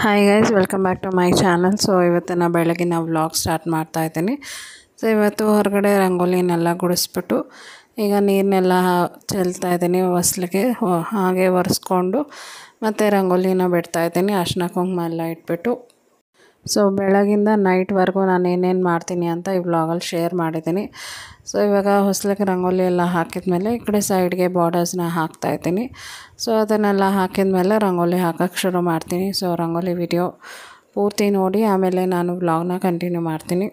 Hi guys welcome back to my channel so ಇವತ್ತನ್ನು ಬೆಳಗ್ಗೆ ನಾವು vlog start ಮಾಡ್ತಾ ಇದ್ದೀನಿ. ಸೊ ಇವತ್ತು ಹೊರಗಡೆ ರಂಗೋಲಿನೆಲ್ಲ ಗುಡಿಸ್ಬಿಟ್ಟು ಈಗ ನೀರನ್ನೆಲ್ಲ ಚೆಲ್ತಾ ಇದ್ದೀನಿ ಹೊಸ್ಲಿಗೆ. ಹಾಗೆ ಒರೆಸ್ಕೊಂಡು ಮತ್ತು ರಂಗೋಲಿನ ಬಿಡ್ತಾ ಇದ್ದೀನಿ. ಅರ್ಶಿನ ಕುಂಕುಮ ಎಲ್ಲ ಇಟ್ಬಿಟ್ಟು. ಸೊ ಬೆಳಗಿಂದ ನೈಟ್ವರೆಗೂ ನಾನು ಏನೇನು ಮಾಡ್ತೀನಿ ಅಂತ ಈ ವ್ಲಾಗಲ್ಲಿ ಶೇರ್ ಮಾಡಿದ್ದೀನಿ. ಸೊ ಇವಾಗ ಹೊಸ್ಲಿಗೆ ರಂಗೋಲಿ ಎಲ್ಲ ಹಾಕಿದ್ಮೇಲೆ ಈ ಕಡೆ ಸೈಡ್ಗೆ ಬಾರ್ಡರ್ಸ್ನ ಹಾಕ್ತಾ ಇದ್ದೀನಿ. ಸೊ ಅದನ್ನೆಲ್ಲ ಹಾಕಿದ ಮೇಲೆ ರಂಗೋಲಿ ಹಾಕೋಕ್ಕೆ ಶುರು ಮಾಡ್ತೀನಿ. ಸೊ ರಂಗೋಲಿ ವಿಡಿಯೋ ಪೂರ್ತಿ ನೋಡಿ, ಆಮೇಲೆ ನಾನು ವ್ಲಾಗ್ನ ಕಂಟಿನ್ಯೂ ಮಾಡ್ತೀನಿ.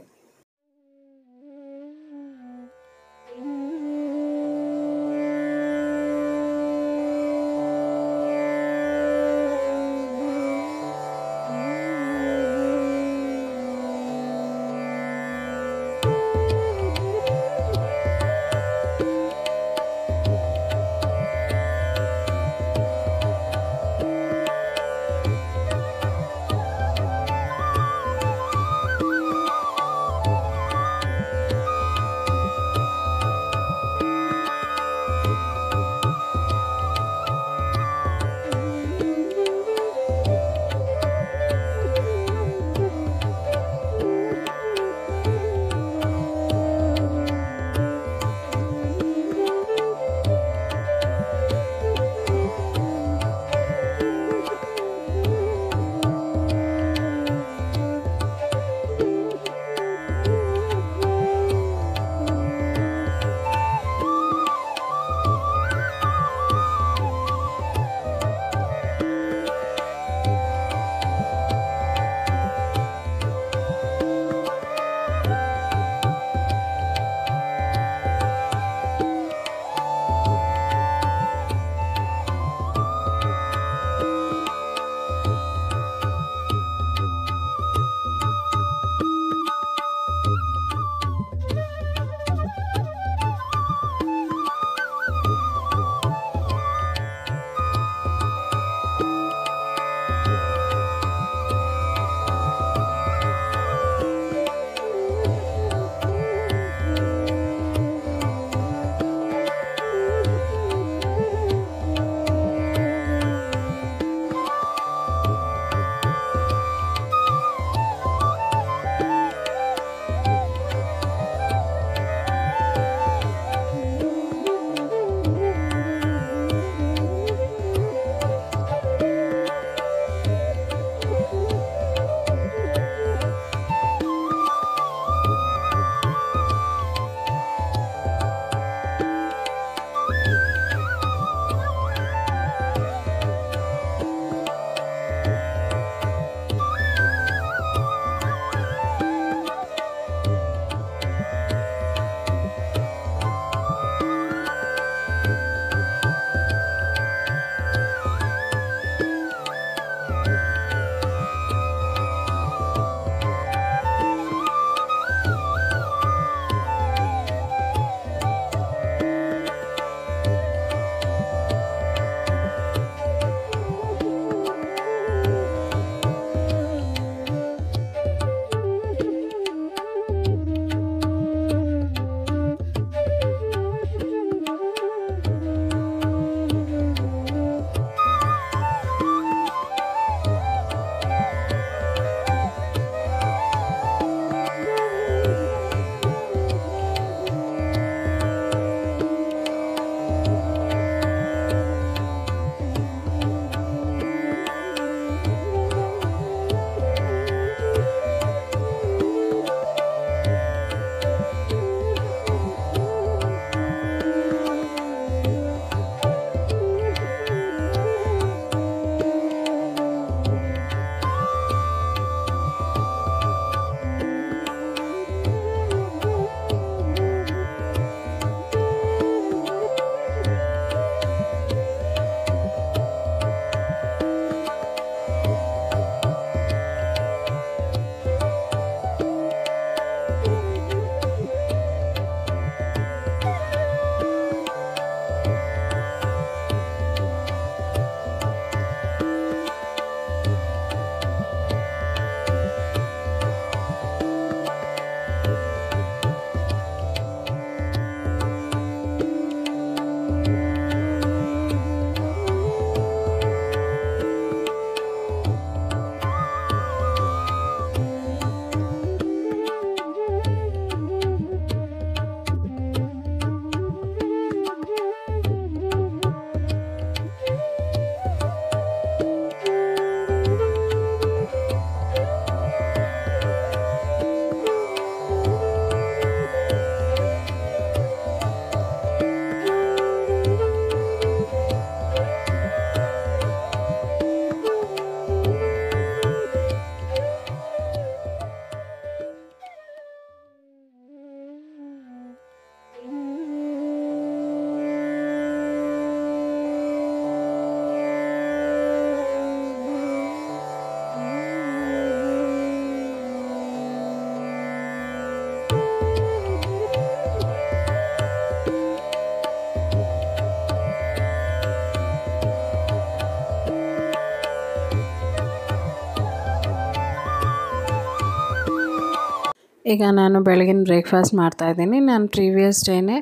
ಈಗ ನಾನು ಬೆಳಗಿನ ಬ್ರೇಕ್ಫಾಸ್ಟ್ ಮಾಡ್ತಾಯಿದ್ದೀನಿ ನಾನು ಪ್ರೀವಿಯಸ್ ಡೇನೇ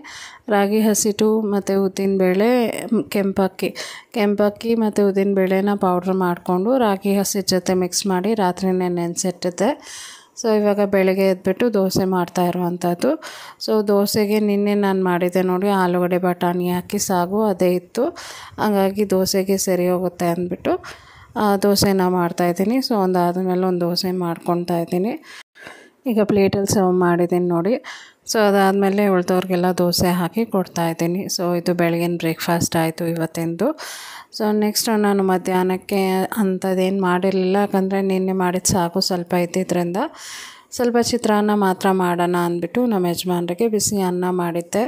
ರಾಗಿ ಹಸಿಟ್ಟು ಮತ್ತು ಉದ್ದಿನಬೇಳೆ ಕೆಂಪಕ್ಕಿ. ಕೆಂಪಕ್ಕಿ ಮತ್ತು ಉದ್ದಿನಬೇಳೆನ ಪೌಡ್ರ್ ಮಾಡಿಕೊಂಡು ರಾಗಿ ಹಸಿಟ್ಟು ಜೊತೆ ಮಿಕ್ಸ್ ಮಾಡಿ ರಾತ್ರಿನೇ ನೆನೆಸಿಟ್ಟಿದ್ದೆ. ಸೊ ಇವಾಗ ಬೆಳಗ್ಗೆ ಎದ್ಬಿಟ್ಟು ದೋಸೆ ಮಾಡ್ತಾ ಇರುವಂಥದ್ದು. ಸೊ ದೋಸೆಗೆ ನಿನ್ನೆ ನಾನು ಮಾಡಿದ್ದೆ ನೋಡಿ, ಆಲೂಗಡ್ಡೆ ಬಟಾಣಿ ಹಾಕಿ ಸಾಗು, ಅದೇ ಇತ್ತು. ಹಾಗಾಗಿ ದೋಸೆಗೆ ಸರಿ ಹೋಗುತ್ತೆ ಅಂದ್ಬಿಟ್ಟು ದೋಸೆನ ಮಾಡ್ತಾಯಿದ್ದೀನಿ ಸೊ ಒಂದು ಆದಮೇಲೆ ಒಂದು ದೋಸೆ ಮಾಡ್ಕೊತಾ ಇದ್ದೀನಿ. ಈಗ ಪ್ಲೇಟಲ್ಲಿ ಸರ್ವ್ ಮಾಡಿದ್ದೀನಿ ನೋಡಿ. ಸೊ ಅದಾದಮೇಲೆ ಉಳಿದವ್ರಿಗೆಲ್ಲ ದೋಸೆ ಹಾಕಿ ಕೊಡ್ತಾ ಇದ್ದೀನಿ. ಸೊ ಇದು ಬೆಳಗಿನ ಬ್ರೇಕ್ಫಾಸ್ಟ್ ಆಯಿತು ಇವತ್ತಿಂದು. ಸೊ ನೆಕ್ಸ್ಟ್ ನಾನು ಮಧ್ಯಾಹ್ನಕ್ಕೆ ಅಂಥದ್ದೇನು ಮಾಡಿರಲಿಲ್ಲ. ಯಾಕಂದರೆ ನಿನ್ನೆ ಮಾಡಿದ ಸಾಕು ಸ್ವಲ್ಪ ಇದ್ದಿದ್ದರಿಂದ ಸ್ವಲ್ಪ ಚಿತ್ರಾನ್ನ ಮಾತ್ರ ಮಾಡೋಣ ಅಂದ್ಬಿಟ್ಟು ನಮ್ಮ ಯಜಮಾನ್ರಿಗೆ ಬಿಸಿ ಅನ್ನ ಮಾಡಿದ್ದೆ.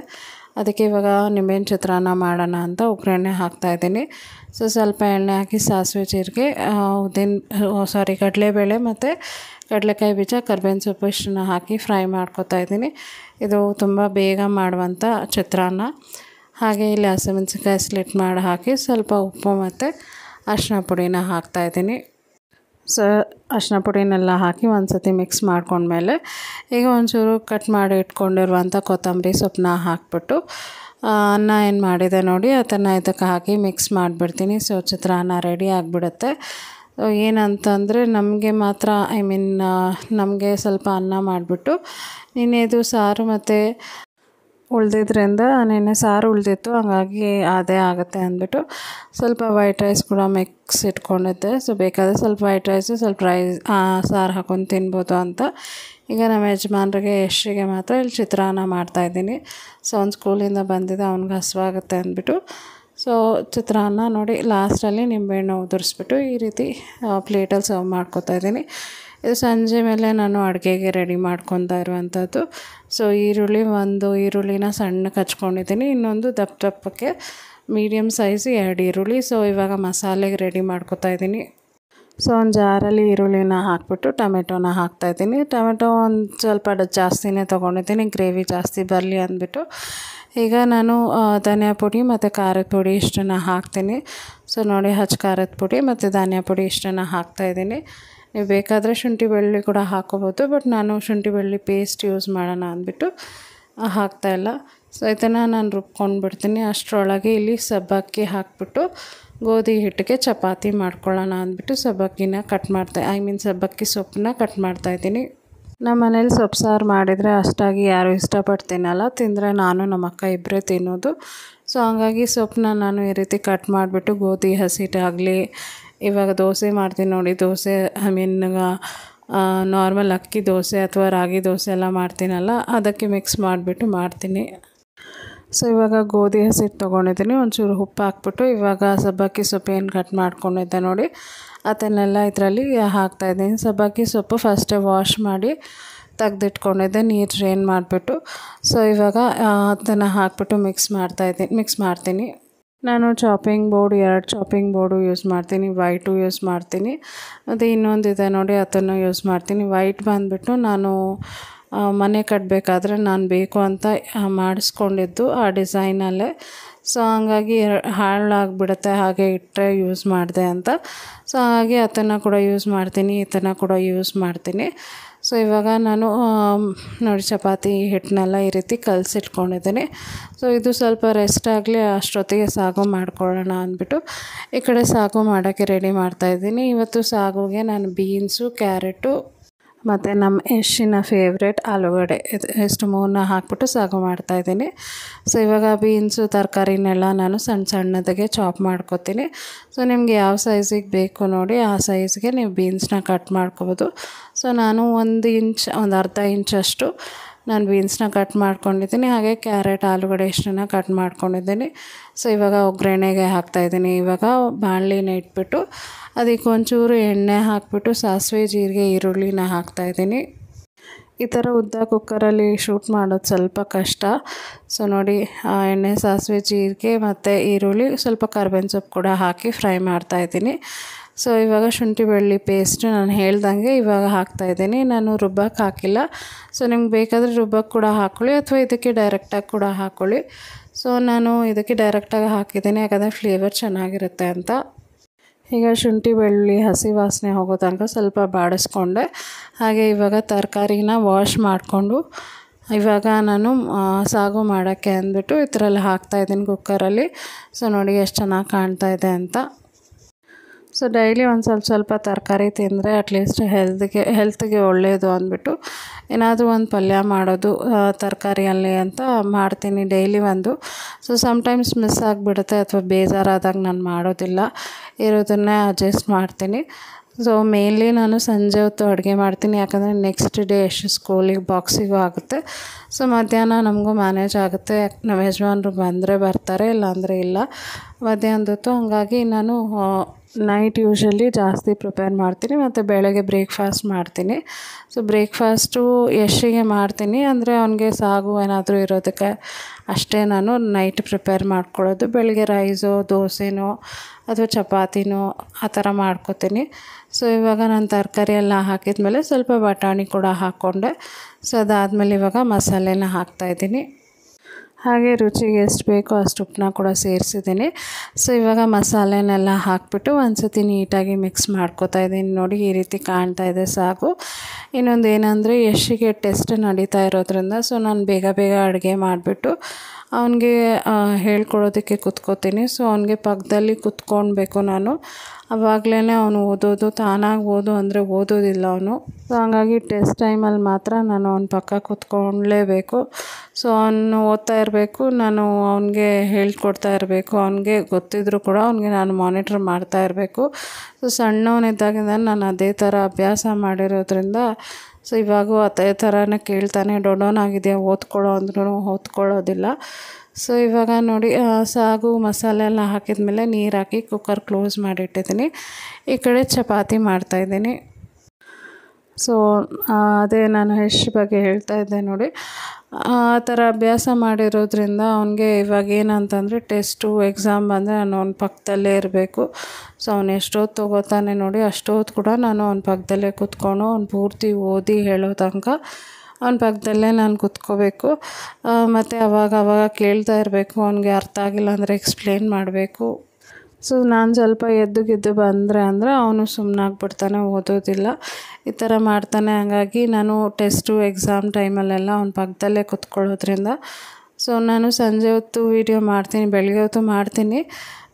ಅದಕ್ಕೆ ಇವಾಗ ನಿಂಬೆಹಣ್ಣು ಚಿತ್ರಾನ್ನ ಮಾಡೋಣ ಅಂತ ಒಗ್ಗರಣೆ ಹಾಕ್ತಾಯಿದ್ದೀನಿ ಸೊ ಸ್ವಲ್ಪ ಎಣ್ಣೆ ಹಾಕಿ ಸಾಸಿವೆ ಜೀರಿಗೆ ಉದ್ದಿನ ಸಾರಿ ಕಡಲೆಬೇಳೆ ಮತ್ತು ಕಡಲೆಕಾಯಿ ಬೀಜ, ಕರ್ಬೇವಿನ ಸೊಪ್ಪು ಇಷ್ಟನ್ನು ಹಾಕಿ ಫ್ರೈ ಮಾಡ್ಕೊತಾ ಇದ್ದೀನಿ. ಇದು ತುಂಬ ಬೇಗ ಮಾಡುವಂಥ ಚಿತ್ರಾನ್ನ. ಹಾಗೆ ಇಲ್ಲಿ ಹಸಿಮೆಣ್ಸಿನ್ಕಾಯಿ ಸ್ಲಿಟ್ ಮಾಡಿ ಹಾಕಿ ಸ್ವಲ್ಪ ಉಪ್ಪು ಮತ್ತು ಅರಿಶಿನ ಪುಡಿನ ಹಾಕ್ತಾಯಿದ್ದೀನಿ ಸೊ, ಅರಿಶಿನ ಪುಡಿನೆಲ್ಲ ಹಾಕಿ ಒಂದು ಸತಿ ಮಿಕ್ಸ್ ಮಾಡ್ಕೊಂಡ್ಮೇಲೆ ಈಗ ಒಂಚೂರು ಕಟ್ ಮಾಡಿ ಇಟ್ಕೊಂಡಿರುವಂಥ ಕೊತ್ತಂಬರಿ ಸೊಪ್ಪನ್ನ ಹಾಕ್ಬಿಟ್ಟು ಅನ್ನ ಏನು ಮಾಡಿದೆ ನೋಡಿ, ಅದನ್ನು ಇದಕ್ಕೆ ಹಾಕಿ ಮಿಕ್ಸ್ ಮಾಡಿಬಿಡ್ತೀನಿ. ಸೊ ಚಿತ್ರಾನ್ನ ರೆಡಿ ಆಗಿಬಿಡುತ್ತೆ. ಏನಂತಂದರೆ ನಮಗೆ ಮಾತ್ರ ಐ ಮೀನ್ ನಮಗೆ ಸ್ವಲ್ಪ ಅನ್ನ ಮಾಡಿಬಿಟ್ಟು ನಿನ್ನೆದು ಸಾರು ಮತ್ತು ಉಳಿದಿದ್ರಿಂದ, ನೆನ್ನೆ ಸಾರು ಉಳಿದಿತ್ತು, ಹಾಗಾಗಿ ಅದೇ ಆಗುತ್ತೆ ಅಂದ್ಬಿಟ್ಟು ಸ್ವಲ್ಪ ವೈಟ್ ರೈಸ್ ಕೂಡ ಮಿಕ್ಸ್ ಇಟ್ಕೊಂಡಿದ್ದೆ. ಸೊ ಬೇಕಾದರೆ ಸ್ವಲ್ಪ ವೈಟ್ ರೈಸು ಸ್ವಲ್ಪ ರೈಸ್ ಸಾರು ಹಾಕೊಂಡು ತಿನ್ಬೋದು ಅಂತ. ಈಗ ನಮ್ಮ ಯಜಮಾನ್ರಿಗೆ, ಯಶ್ರಿಗೆ ಮಾತ್ರ ಇಲ್ಲಿ ಚಿತ್ರಾನ್ನ ಮಾಡ್ತಾಯಿದ್ದೀನಿ ಸೊ ಅವ್ನು ಸ್ಕೂಲಿಂದ ಬಂದಿದ್ದೆ ಅವ್ನಿಗೆ ಹಸುವಾಗುತ್ತೆ ಅಂದ್ಬಿಟ್ಟು. ಸೊ ಚಿತ್ರಾನ್ನ ನೋಡಿ ಲಾಸ್ಟಲ್ಲಿ ನಿಂಬೆಹಣ್ಣು ಉದುರಿಸ್ಬಿಟ್ಟು ಈ ರೀತಿ ಪ್ಲೇಟಲ್ಲಿ ಸರ್ವ್ ಮಾಡ್ಕೊತಾ ಇದ್ದೀನಿ. ಇದು ಸಂಜೆ ಮೇಲೆ ನಾನು ಅಡುಗೆಗೆ ರೆಡಿ ಮಾಡ್ಕೊತಾ ಇರುವಂಥದ್ದು ಸೊ ಈರುಳ್ಳಿ ಒಂದು, ಈರುಳ್ಳಿನ ಸಣ್ಣ ಕಚ್ಕೊಂಡಿದ್ದೀನಿ ಇನ್ನೊಂದು ದಪ್ಪ ದಪ್ಪಕ್ಕೆ ಮೀಡಿಯಮ್ ಸೈಜ್ ಎರಡು ಈರುಳ್ಳಿ. ಸೊ ಇವಾಗ ಮಸಾಲೆಗೆ ರೆಡಿ ಮಾಡ್ಕೊತಾ ಇದ್ದೀನಿ. ಸೊ ಒಂದು ಜಾರಲ್ಲಿ ಈರುಳ್ಳಿನ ಹಾಕ್ಬಿಟ್ಟು ಟೊಮೆಟೊನ ಹಾಕ್ತಾಯಿದ್ದೀನಿ ಟೊಮೆಟೊ ಒಂದು ಸ್ವಲ್ಪ ಜಾಸ್ತಿನೇ ತೊಗೊಂಡಿದ್ದೀನಿ ಗ್ರೇವಿ ಜಾಸ್ತಿ ಬರಲಿ ಅಂದ್ಬಿಟ್ಟು. ಈಗ ನಾನು ಧನಿಯಾ ಪುಡಿ ಮತ್ತು ಖಾರದ ಪುಡಿ ಇಷ್ಟನ್ನು ಹಾಕ್ತೀನಿ. ಸೊ ನೋಡಿ, ಹಚ್ಚ ಖಾರದ ಪುಡಿ ಮತ್ತು ಧನಿಯಾ ಪುಡಿ ಇಷ್ಟನ್ನು ಹಾಕ್ತಾಯಿದ್ದೀನಿ ನೀವು ಬೇಕಾದರೆ ಶುಂಠಿ ಬೆಳ್ಳುಳ್ಳಿ ಕೂಡ ಹಾಕೋಬೋದು, ಬಟ್ ನಾನು ಶುಂಠಿ ಬೆಳ್ಳುಳ್ಳಿ ಪೇಸ್ಟ್ ಯೂಸ್ ಮಾಡೋಣ ಅಂದ್ಬಿಟ್ಟು ಹಾಕ್ತಾಯಿಲ್ಲ ಸೊ ಇದನ್ನು ನಾನು ರುಬ್ಕೊಂಡು ಬಿಡ್ತೀನಿ ಅಷ್ಟರೊಳಗೆ ಇಲ್ಲಿ ಸಬ್ಬಕ್ಕಿ ಹಾಕ್ಬಿಟ್ಟು, ಗೋಧಿ ಹಿಟ್ಟಿಗೆ ಚಪಾತಿ ಮಾಡ್ಕೊಳ್ಳೋಣ ಅಂದ್ಬಿಟ್ಟು ಸಬ್ಬಕ್ಕಿನ ಕಟ್ ಮಾಡ್ತಾ ಐ ಮೀನ್ ಸಬ್ಬಕ್ಕಿ ಸೊಪ್ಪನ್ನ ಕಟ್ ಮಾಡ್ತಾಯಿದ್ದೀನಿ ನಮ್ಮ ಮನೇಲಿ ಸೊಪ್ಪು ಸಾರು ಮಾಡಿದರೆ ಅಷ್ಟಾಗಿ ಯಾರು ಇಷ್ಟಪಟ್ಟು ತಿನ್ನಲ್ಲ ತಿಂದರೆ ನಾನು ನಮ್ಮ ಅಕ್ಕ ಇಬ್ಬರೇ ತಿನ್ನೋದು. ಸೊ ಹಂಗಾಗಿ ಸೊಪ್ಪನ್ನ ನಾನು ಈ ರೀತಿ ಕಟ್ ಮಾಡಿಬಿಟ್ಟು ಗೋಧಿ ಹಸಿಟ್ಟಾಗಲಿ ಇವಾಗ ದೋಸೆ ಮಾಡ್ತೀನಿ ನೋಡಿ, ದೋಸೆ ಐ ಮೀನ್ ನಾರ್ಮಲ್ ಅಕ್ಕಿ ದೋಸೆ ಅಥವಾ ರಾಗಿ ದೋಸೆ ಎಲ್ಲ ಮಾಡ್ತೀನಲ್ಲ, ಅದಕ್ಕೆ ಮಿಕ್ಸ್ ಮಾಡಿಬಿಟ್ಟು ಮಾಡ್ತೀನಿ. ಸೊ ಇವಾಗ ಗೋಧಿ ಹಸಿಟ್ಟು ತೊಗೊಂಡಿದ್ದೀನಿ. ಒಂಚೂರು ಉಪ್ಪು ಹಾಕ್ಬಿಟ್ಟು ಇವಾಗ ಸಬ್ಬಕ್ಕಿ ಸೊಪ್ಪು ಕಟ್ ಮಾಡ್ಕೊಂಡಿದ್ದೆ ನೋಡಿ ಅದನ್ನೆಲ್ಲ ಇದರಲ್ಲಿ ಹಾಕ್ತಾಯಿದ್ದೀನಿ ಸಬ್ಬಕ್ಕಿ ಸೊಪ್ಪು ಫಸ್ಟೇ ವಾಶ್ ಮಾಡಿ ತೆಗೆದಿಟ್ಕೊಂಡಿದ್ದೆ. ನೀರು ಡ್ರೈನ್ ಮಾಡಿಬಿಟ್ಟು. ಸೊ ಇವಾಗ ಅದನ್ನು ಹಾಕ್ಬಿಟ್ಟು ಮಿಕ್ಸ್ ಮಾಡ್ತಾಯಿದ್ದೀನಿ ಮಿಕ್ಸ್ ಮಾಡ್ತೀನಿ. ನಾನು ಚಾಪಿಂಗ್ ಬೋರ್ಡ್ ಎರಡು ಚಾಪಿಂಗ್ ಬೋರ್ಡು ಯೂಸ್ ಮಾಡ್ತೀನಿ. ವೈಟು ಯೂಸ್ ಮಾಡ್ತೀನಿ. ಮತ್ತು ಇನ್ನೊಂದಿದೆ ನೋಡಿ, ಅದನ್ನು ಯೂಸ್ ಮಾಡ್ತೀನಿ. ವೈಟ್ ಬಂದುಬಿಟ್ಟು ನಾನು ಮನೆ ಕಟ್ಟಬೇಕಾದ್ರೆ ನಾನು ಬೇಕು ಅಂತ ಮಾಡಿಸ್ಕೊಂಡಿದ್ದು ಆ ಡಿಸೈನಲ್ಲೇ ಸೊ ಹಂಗಾಗಿ ಹಾಳಾಗ್ಬಿಡುತ್ತೆ, ಹಾಗೆ ಇಟ್ಟರೆ ಯೂಸ್ ಮಾಡಿದೆ ಅಂತ. ಸೊ ಹಾಗೆ ಅದನ್ನು ಕೂಡ ಯೂಸ್ ಮಾಡ್ತೀನಿ ಇದನ್ನು ಕೂಡ ಯೂಸ್ ಮಾಡ್ತೀನಿ. ಸೊ ಇವಾಗ ನಾನು ನೋಡಿ ಚಪಾತಿ, ಹಿಟ್ಟನ್ನೆಲ್ಲ ಈ ರೀತಿ ಕಲಸಿಟ್ಕೊಂಡಿದ್ದೀನಿ. ಸೊ ಇದು ಸ್ವಲ್ಪ ರೆಸ್ಟ್ ಆಗಲಿ, ಅಷ್ಟೊತ್ತಿಗೆ ಸಾಗು ಮಾಡ್ಕೊಳ್ಳೋಣ ಅಂದ್ಬಿಟ್ಟು ಈ ಕಡೆ ಸಾಗು ಮಾಡೋಕ್ಕೆ ರೆಡಿ ಮಾಡ್ತಾಯಿದ್ದೀನಿ ಇವತ್ತು ಸಾಗುಗೆ ನಾನು ಬೀನ್ಸು ಕ್ಯಾರೆಟು ಮತ್ತು ನಮ್ಮ ಯಶಿನ ಫೇವ್ರೇಟ್ ಆಲೂಗಡ್ಡೆ. ಇದು ಎಷ್ಟು ಮೂರನ್ನ ಹಾಕ್ಬಿಟ್ಟು ಸಾಗು ಮಾಡ್ತಾಯಿದ್ದೀನಿ ಸೊ ಇವಾಗ ಬೀನ್ಸು ತರಕಾರಿನೆಲ್ಲ ನಾನು ಸಣ್ಣ ಸಣ್ಣದಾಗೆ ಚಾಪ್ ಮಾಡ್ಕೊತೀನಿ. ಸೊ ನಿಮಗೆ ಯಾವ ಸೈಜಿಗೆ ಬೇಕು ನೋಡಿ ಆ ಸೈಜ್ಗೆ ನೀವು ಬೀನ್ಸ್ನ ಕಟ್ ಮಾಡ್ಕೋಬೋದು. ಸೊ ನಾನು ಒಂದು ಇಂಚ್ ಒಂದು ಅರ್ಧ ಇಂಚಷ್ಟು ನಾನು ಬೀನ್ಸ್ನ ಕಟ್ ಮಾಡ್ಕೊಂಡಿದ್ದೀನಿ, ಹಾಗೆ ಕ್ಯಾರೆಟ್ ಆಲೂಗಡೆ ಇಷ್ಟನ್ನು ಕಟ್ ಮಾಡ್ಕೊಂಡಿದ್ದೀನಿ. ಸೊ ಇವಾಗ ಒಗ್ಗರಣೆಗೆ ಹಾಕ್ತಾಯಿದ್ದೀನಿ ಇವಾಗ ಬಾಣಲಿನ ಇಟ್ಬಿಟ್ಟು ಅದಕ್ಕೆ ಒಂಚೂರು ಎಣ್ಣೆ ಹಾಕ್ಬಿಟ್ಟು ಸಾಸಿವೆ, ಜೀರಿಗೆ, ಈರುಳ್ಳಿನ ಹಾಕ್ತಾಯಿದ್ದೀನಿ ಈ ಥರ ಉದ್ದ ಕುಕ್ಕರಲ್ಲಿ ಶೂಟ್ ಮಾಡೋದು ಸ್ವಲ್ಪ ಕಷ್ಟ. ಸೊ ನೋಡಿ ಎಣ್ಣೆ, ಸಾಸಿವೆ, ಜೀರಿಗೆ ಮತ್ತು ಈರುಳ್ಳಿ, ಸ್ವಲ್ಪ ಕರ್ಬೇವಿನ ಸೊಪ್ಪು ಕೂಡ ಹಾಕಿ ಫ್ರೈ ಮಾಡ್ತಾಯಿದ್ದೀನಿ ಸೊ ಇವಾಗ ಶುಂಠಿ ಬೆಳ್ಳಿ ಪೇಸ್ಟ್ ನಾನು ಹೇಳ್ದಂಗೆ ಇವಾಗ ಹಾಕ್ತಾಯಿದ್ದೀನಿ ನಾನು ರುಬ್ಬಕ್ಕೆ ಹಾಕಿಲ್ಲ. ಸೊ ನಿಮ್ಗೆ ಬೇಕಾದರೆ ರುಬ್ಬಕ್ಕೆ ಕೂಡ ಹಾಕ್ಕೊಳ್ಳಿ ಅಥವಾ ಇದಕ್ಕೆ ಡೈರೆಕ್ಟಾಗಿ ಕೂಡ ಹಾಕ್ಕೊಳ್ಳಿ ಸೊ ನಾನು ಇದಕ್ಕೆ ಡೈರೆಕ್ಟಾಗಿ ಹಾಕಿದ್ದೀನಿ. ಯಾಕಂದರೆ ಫ್ಲೇವರ್ ಚೆನ್ನಾಗಿರುತ್ತೆ ಅಂತ. ಈಗ ಶುಂಠಿ ಬೆಳ್ಳುಳ್ಳಿ ಹಸಿ ವಾಸನೆ ಹೋಗೋ ತನಕ ಸ್ವಲ್ಪ ಬಾಡಿಸ್ಕೊಂಡೆ. ಹಾಗೆ ಇವಾಗ ತರಕಾರಿನ ವಾಶ್ ಮಾಡಿಕೊಂಡು, ಇವಾಗ ನಾನು ಸಾಗು ಮಾಡೋಕ್ಕೆ ಅಂದ್ಬಿಟ್ಟು ಈ ಥರ ಎಲ್ಲ ಹಾಕ್ತಾಯಿದ್ದೀನಿ ಕುಕ್ಕರಲ್ಲಿ ಸೊ ನೋಡಿ ಎಷ್ಟು ಚೆನ್ನಾಗಿ ಕಾಣ್ತಾ ಇದೆ ಅಂತ. ಸೊ ಡೈಲಿ ಒಂದು ಸ್ವಲ್ಪ ಸ್ವಲ್ಪ ತರಕಾರಿ ತಿಂದರೆ ಅಟ್ಲೀಸ್ಟ್ ಹೆಲ್ತ್ಗೆ ಹೆಲ್ತ್ಗೆ ಒಳ್ಳೆಯದು ಅಂದ್ಬಿಟ್ಟು ಏನಾದರೂ ಒಂದು ಪಲ್ಯ ಮಾಡೋದು ತರಕಾರಿಯಲ್ಲಿ ಅಂತ ಮಾಡ್ತೀನಿ ಡೈಲಿ ಒಂದು. ಸೊ ಸಮ್ಟೈಮ್ಸ್ ಮಿಸ್ ಆಗಿಬಿಡುತ್ತೆ ಅಥವಾ ಬೇಜಾರಾದಾಗ ನಾನು ಮಾಡೋದಿಲ್ಲ. ಇರೋದನ್ನೇ ಅಡ್ಜಸ್ಟ್ ಮಾಡ್ತೀನಿ. ಸೊ ಮೇನ್ಲಿ ನಾನು ಸಂಜೆ ಹೊತ್ತು ಅಡುಗೆ ಮಾಡ್ತೀನಿ. ಯಾಕಂದರೆ ನೆಕ್ಸ್ಟ್ ಡೇ ಎಷ್ಟು ಸ್ಕೂಲಿಗೆ ಬಾಕ್ಸಿಗೂ ಆಗುತ್ತೆ. ಸೊ ಮಧ್ಯಾಹ್ನ ನಮಗೂ ಮ್ಯಾನೇಜ್ ಆಗುತ್ತೆ. ನಮ್ಮ ಯಜಮಾನ್ರು ಬಂದರೆ ಬರ್ತಾರೆ, ಇಲ್ಲಾಂದರೆ ಇಲ್ಲ. ಮಧ್ಯಾಹ್ನದ ಹೊತ್ತು ಹಾಗಾಗಿ ನಾನು ನೈಟ್ ಯೂಶಲಿ ಜಾಸ್ತಿ ಪ್ರಿಪೇರ್ ಮಾಡ್ತೀನಿ, ಮತ್ತು ಬೆಳಗ್ಗೆ ಬ್ರೇಕ್ಫಾಸ್ಟ್ ಮಾಡ್ತೀನಿ. ಸೊ ಬ್ರೇಕ್ಫಾಸ್ಟು ಯಶಿಗೆ ಮಾಡ್ತೀನಿ, ಅಂದರೆ ಅವನಿಗೆ ಸಾಗು ಏನಾದರೂ ಇರೋದಕ್ಕೆ ಅಷ್ಟೇ ನಾನು ನೈಟ್ ಪ್ರಿಪೇರ್ ಮಾಡ್ಕೊಳ್ಳೋದು. ಬೆಳಗ್ಗೆ ರೈಸೋ ದೋಸೆನೋ ಅಥವಾ ಚಪಾತಿನೋ ಆ ಥರ ಮಾಡ್ಕೊತೀನಿ. ಸೊ ಇವಾಗ ನಾನು ತರಕಾರಿ ಎಲ್ಲ ಹಾಕಿದ್ಮೇಲೆ ಸ್ವಲ್ಪ ಬಟಾಣಿ ಕೂಡ ಹಾಕ್ಕೊಂಡೆ. ಸೊ ಅದಾದಮೇಲೆ ಇವಾಗ ಮಸಾಲೆನ ಹಾಕ್ತಾಯಿದ್ದೀನಿ ಹಾಗೆ ರುಚಿಗೆ ಎಷ್ಟು ಬೇಕೋ ಅಷ್ಟು ಉಪ್ಪನ್ನ ಕೂಡ ಸೇರಿಸಿದ್ದೀನಿ. ಸೊ ಇವಾಗ ಮಸಾಲೆನೆಲ್ಲ ಹಾಕ್ಬಿಟ್ಟು ಒಂದು ಸತಿ ನೀಟಾಗಿ ಮಿಕ್ಸ್ ಮಾಡ್ಕೋತಾ ಇದ್ದೀನಿ. ನೋಡಿ, ಈ ರೀತಿ ಕಾಣ್ತಾ ಇದೆ ಸಾಕು ಇನ್ನೊಂದು ಏನಂದರೆ, ಯಶಿಗೆ ಟೆಸ್ಟ್ ನಡೀತಾ ಇರೋದ್ರಿಂದ ಸೊ ನಾನು ಬೇಗ ಬೇಗ ಅಡುಗೆ ಮಾಡಿಬಿಟ್ಟು ಅವನಿಗೆ ಹೇಳ್ಕೊಡೋದಕ್ಕೆ ಕುತ್ಕೋತೀನಿ. ಸೊ ಅವನಿಗೆ ಪಕ್ಕದಲ್ಲಿ ಕುತ್ಕೊಳ್ಬೇಕು ನಾನು. ಆವಾಗಲೇ ಅವನು ಓದೋದು, ತಾನಾಗಿ ಓದು ಅಂದರೆ ಓದೋದಿಲ್ಲ ಅವನು. ಸೊ ಹಾಗಾಗಿ ಟೆಸ್ಟ್ ಟೈಮಲ್ಲಿ ಮಾತ್ರ ನಾನು ಅವನ ಪಕ್ಕ ಕುತ್ಕೊಳ್ಳೇಬೇಕು ಸೊ ಅವನು ಓದ್ತಾ ಇರಬೇಕು, ನಾನು ಅವನಿಗೆ ಹೇಳ್ಕೊಡ್ತಾ ಇರಬೇಕು. ಅವನಿಗೆ ಗೊತ್ತಿದ್ರೂ ಕೂಡ ಅವನಿಗೆ ನಾನು ಮಾನಿಟ್ರ್ ಮಾಡ್ತಾ ಇರಬೇಕು. ಸೊ ಸಣ್ಣವನಿದ್ದಾಗಿಂದ ನಾನು ಅದೇ ಥರ ಅಭ್ಯಾಸ ಮಾಡಿರೋದ್ರಿಂದ ಸೊ ಇವಾಗೂ ಅದೇ ಥರನೇ ಕೇಳ್ತಾನೆ ದೊಡ್ಡವನಾಗಿದೆಯಾ ಓದ್ಕೊಳ್ಳೋ ಅಂದ್ರೂ ಓದ್ಕೊಳ್ಳೋದಿಲ್ಲ. ಸೊ ಇವಾಗ ನೋಡಿ ಸಾಗು ಮಸಾಲೆ ಎಲ್ಲ ಹಾಕಿದ್ಮೇಲೆ ನೀರು ಹಾಕಿ ಕುಕ್ಕರ್ ಕ್ಲೋಸ್ ಮಾಡಿಟ್ಟಿದ್ದೀನಿ. ಈ ಕಡೆ ಚಪಾತಿ ಮಾಡ್ತಾಯಿದ್ದೀನಿ ಸೊ ಅದೇ ನಾನು ಹೆಶ್ ಬಗ್ಗೆ ಹೇಳ್ತಾ ಇದ್ದೆ ನೋಡಿ. ಆ ಥರ ಅಭ್ಯಾಸ ಮಾಡಿರೋದ್ರಿಂದ ಅವನಿಗೆ ಇವಾಗ ಏನಂತಂದರೆ ಟೆಸ್ಟು, ಎಕ್ಸಾಮ್ ಬಂದರೆ ನಾನು ಅವ್ನ ಪಕ್ಕದಲ್ಲೇ ಇರಬೇಕು. ಸೊ ಅವ್ನು ಎಷ್ಟೊತ್ತು ತೊಗೋತಾನೆ ನೋಡಿ ಅಷ್ಟೊತ್ತು ಕೂಡ ನಾನು ಅವ್ನ ಪಕ್ಕದಲ್ಲೇ ಕೂತ್ಕೊಂಡು ಅವ್ನು ಪೂರ್ತಿ ಓದಿ ಹೇಳೋ ತನಕ ಅವ್ನ ಪಕ್ಕದಲ್ಲೇ ನಾನು ಕೂತ್ಕೋಬೇಕು. ಮತ್ತು ಅವಾಗ ಅವಾಗ ಕೇಳ್ತಾ ಇರಬೇಕು, ಅವನಿಗೆ ಅರ್ಥ ಆಗಿಲ್ಲ ಅಂದರೆ ಎಕ್ಸ್ಪ್ಲೇನ್ ಮಾಡಬೇಕು. ಸೊ ನಾನು ಸ್ವಲ್ಪ ಎದ್ದು ಗೆದ್ದು ಬಂದರೆ ಅಂದರೆ ಅವನು ಸುಮ್ಮನಾಗ್ಬಿಡ್ತಾನೆ ಓದೋದಿಲ್ಲ. ಈ ಥರ ಮಾಡ್ತಾನೆ. ಹಾಗಾಗಿ ನಾನು ಟೆಸ್ಟು ಎಕ್ಸಾಮ್ ಟೈಮಲ್ಲೆಲ್ಲ ಅವ್ನ ಪಕ್ಕದಲ್ಲೇ ಕೂತ್ಕೊಳ್ಳೋದ್ರಿಂದ. ಸೊ ನಾನು ಸಂಜೆ ಹೊತ್ತು ವೀಡಿಯೋ ಮಾಡ್ತೀನಿ, ಬೆಳಗ್ಗೆ ಹೊತ್ತು ಮಾಡ್ತೀನಿ.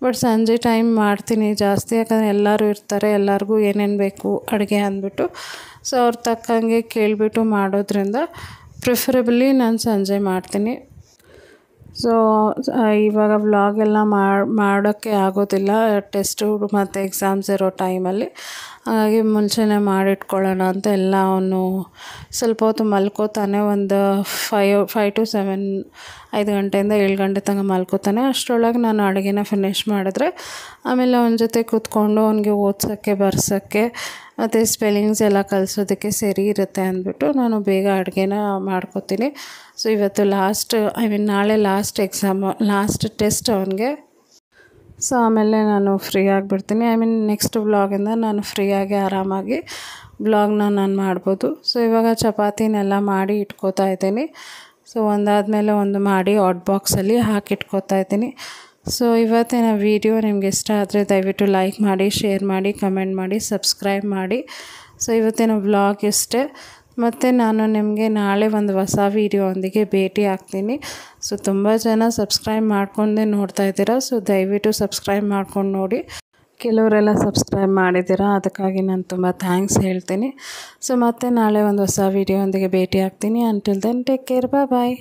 ಬಟ್ ಸಂಜೆ ಟೈಮ್ ಮಾಡ್ತೀನಿ ಜಾಸ್ತಿ, ಯಾಕಂದರೆ ಎಲ್ಲರೂ ಇರ್ತಾರೆ, ಎಲ್ಲರಿಗೂ ಏನೇನು ಬೇಕು ಅಡುಗೆ ಅಂದ್ಬಿಟ್ಟು. ಸೊ ಅವ್ರ ತಕ್ಕಂಗೆ ಕೇಳಿಬಿಟ್ಟು ಮಾಡೋದ್ರಿಂದ ಪ್ರಿಫರೆಬಲಿ ನಾನು ಸಂಜೆ ಮಾಡ್ತೀನಿ. ಸೊ ಇವಾಗ ವ್ಲಾಗೆಲ್ಲ ಮಾಡೋಕ್ಕೆ ಆಗೋದಿಲ್ಲ. ಟೆಸ್ಟು ಮತ್ತು ಎಕ್ಸಾಮ್ಸ್ ಇರೋ ಟೈಮಲ್ಲಿ ಹಾಗಾಗಿ ಮುಂಚೆನೇ ಮಾಡಿಟ್ಕೊಳ್ಳೋಣ ಅಂತ ಎಲ್ಲ ಅವನು ಸ್ವಲ್ಪ ಹೊತ್ತು ಮಲ್ಕೋತಾನೆ, ಒಂದು ಫೈವ್ ಫೈವ್ ಟು ಸೆವೆನ್ ಐದು ಗಂಟೆಯಿಂದ ಏಳು ಗಂಟೆ ತನಕ ಮಲ್ಕೋತಾನೆ. ಅಷ್ಟರೊಳಗೆ ನಾನು ಅಡುಗೆನ ಫಿನಿಷ್ ಮಾಡಿದ್ರೆ, ಆಮೇಲೆ ಅವನ ಜೊತೆ ಕೂತ್ಕೊಂಡು ಅವನಿಗೆ ಓದ್ಸೋಕ್ಕೆ, ಬರ್ಸೋಕ್ಕೆ, ಮತ್ತು ಸ್ಪೆಲ್ಲಿಂಗ್ಸ್ ಎಲ್ಲ ಕಲಿಸೋದಕ್ಕೆ ಸರಿ ಇರುತ್ತೆ ಅಂದ್ಬಿಟ್ಟು ನಾನು ಬೇಗ ಅಡುಗೆನ ಮಾಡ್ಕೋತೀನಿ. ಸೊ ಇವತ್ತು ಲಾಸ್ಟ್ ಐ ಮೀನ್ ನಾಳೆ ಲಾಸ್ಟ್ ಎಕ್ಸಾಮು ಲಾಸ್ಟ್ ಟೆಸ್ಟ್ ಅವನಿಗೆ ಸೊ ಆಮೇಲೆ ನಾನು ಫ್ರೀ ಆಗಿಬಿಡ್ತೀನಿ. ಐ ಮೀನ್ ನೆಕ್ಸ್ಟ್ ವ್ಲಾಗಿಂದ ನಾನು ಫ್ರೀಯಾಗಿ ಆರಾಮಾಗಿ ವ್ಲಾಗ್ನ ನಾನು ಮಾಡ್ಬೋದು. ಸೊ ಇವಾಗ ಚಪಾತಿನೆಲ್ಲ ಮಾಡಿ ಇಟ್ಕೋತಾ ಇದ್ದೀನಿ. ಸೊ ಒಂದಾದಮೇಲೆ ಒಂದು ಮಾಡಿ ಹಾಟ್ ಬಾಕ್ಸಲ್ಲಿ ಹಾಕಿಟ್ಕೋತಾ ಇದ್ದೀನಿ. ಸೊ ಇವತ್ತಿನ ವಿಡಿಯೋ ನಿಮ್ಗೆ ಇಷ್ಟ ಆದರೆ ದಯವಿಟ್ಟು ಲೈಕ್ ಮಾಡಿ ಶೇರ್ ಮಾಡಿ ಕಮೆಂಟ್ ಮಾಡಿ ಸಬ್ಸ್ಕ್ರೈಬ್ ಮಾಡಿ. ಸೊ ಇವತ್ತಿನ ವ್ಲಾಗ್ ಇಷ್ಟೇ. ಮತ್ತು ನಾನು ನಿಮಗೆ ನಾಳೆ ಒಂದು ಹೊಸ ವೀಡಿಯೋದೊಂದಿಗೆ ಭೇಟಿ ಆಗ್ತೀನಿ. ಸೊ, ತುಂಬ ಜನ ಸಬ್ಸ್ಕ್ರೈಬ್ ಮಾಡ್ಕೊಂಡೆ ನೋಡ್ತಾ ಇದ್ದೀರಾ. ಸೊ, ದಯವಿಟ್ಟು ಸಬ್ಸ್ಕ್ರೈಬ್ ಮಾಡ್ಕೊಂಡು ನೋಡಿ. ಕೆಲವರೆಲ್ಲ ಸಬ್ಸ್ಕ್ರೈಬ್ ಮಾಡಿದ್ದೀರಾ. ಅದಕ್ಕಾಗಿ ನಾನು ತುಂಬ ಥ್ಯಾಂಕ್ಸ್ ಹೇಳ್ತೀನಿ. ಸೊ, ಮತ್ತೆ ನಾಳೆ ಒಂದು ಹೊಸ ವೀಡಿಯೋದೊಂದಿಗೆ ಭೇಟಿ ಆಗ್ತೀನಿ. ಅಂಟಿಲ್ ದೆನ್ ಟೇಕ್ ಕೇರ್ ಬಾ ಬಾಯ್